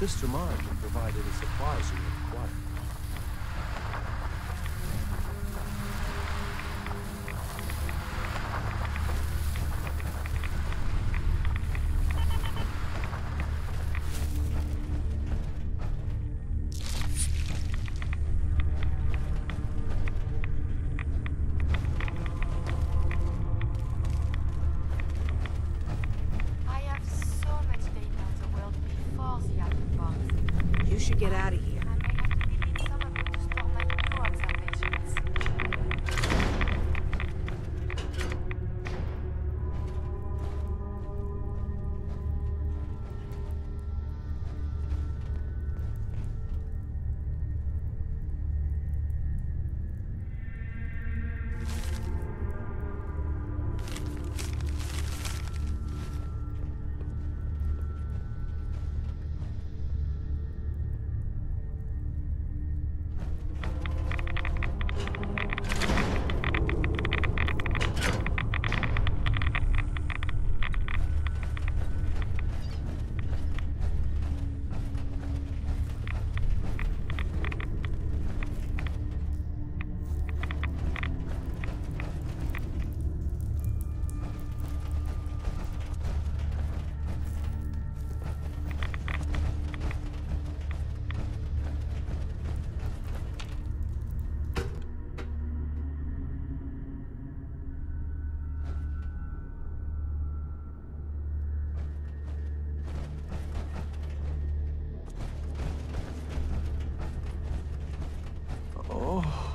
Sister Marge can provide any supplies you require. Get out of here.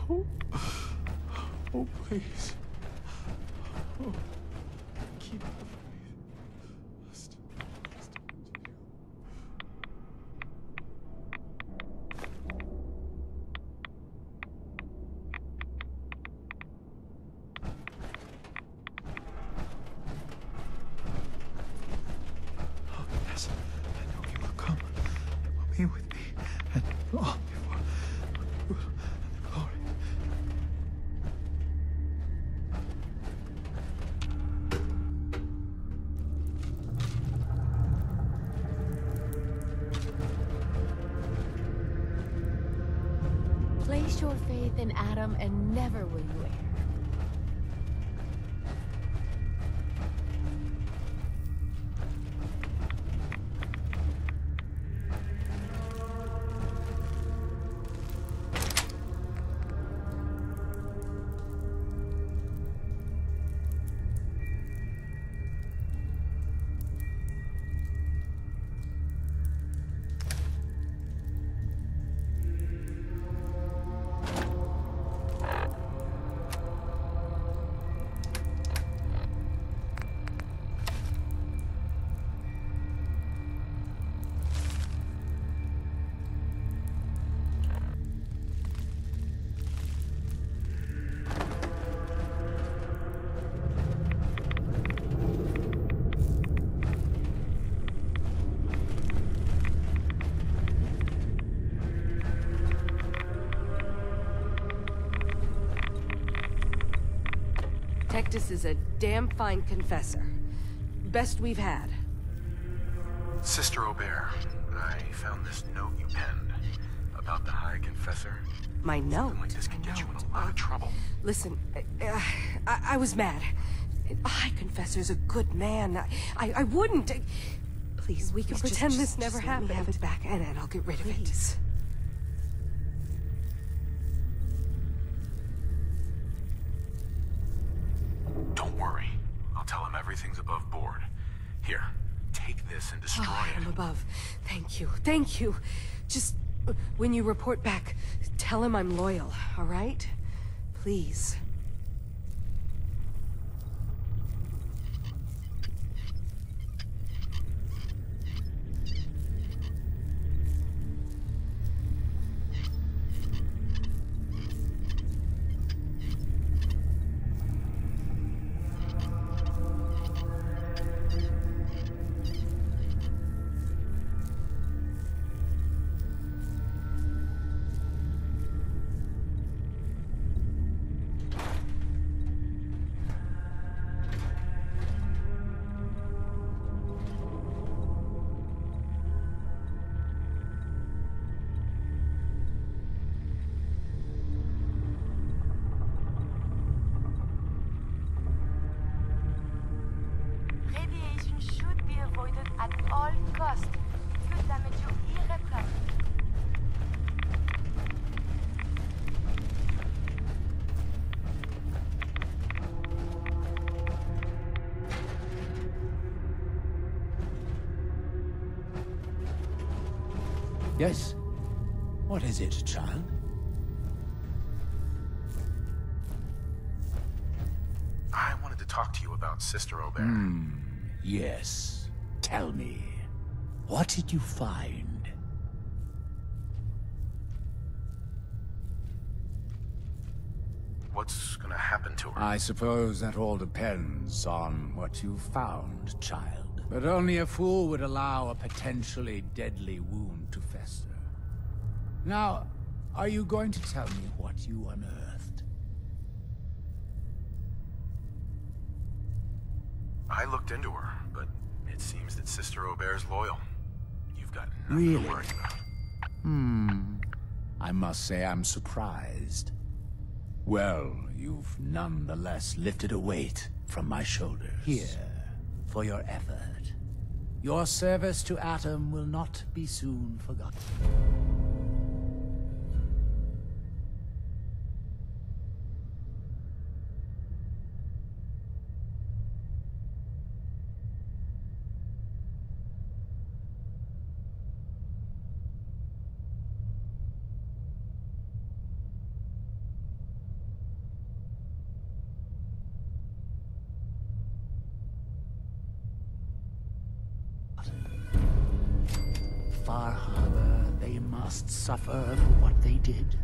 Oh. Oh, please. Oh. Place your faith in Atom and never will you err. Tectus is a damn fine confessor. Best we've had. Sister Aubert, I found this note you penned about the High Confessor. My note. Something like this can My get you in note. a lot of trouble. Listen, uh, I, I was mad. I confessor's a good man. I, I, I wouldn't. Please, we can Just- pretend just- this just never let me happened. have it back, and, and I'll get rid of it. I'll tell him everything's above board. Here, take this and destroy Oh, it. I'm above. Thank you. Thank you. Just uh, when you report back, tell him I'm loyal, all right? Please. une damage. Yes? What is it, child? I wanted to talk to you about Sister Aubert. Mm, yes. Tell me. What did you find? What's gonna happen to her? I suppose that all depends on what you found, child. But only a fool would allow a potentially deadly wound to fester. Now, are you going to tell me what you unearthed? I looked into her, but it seems that Sister Aubert's loyal. Got nothing Really? to worry about. Hmm. I must say I'm surprised. Well, you've nonetheless lifted a weight from my shoulders. Here, for your effort. Your service to Atom will not be soon forgotten. Far Harbor, they must suffer for what they did.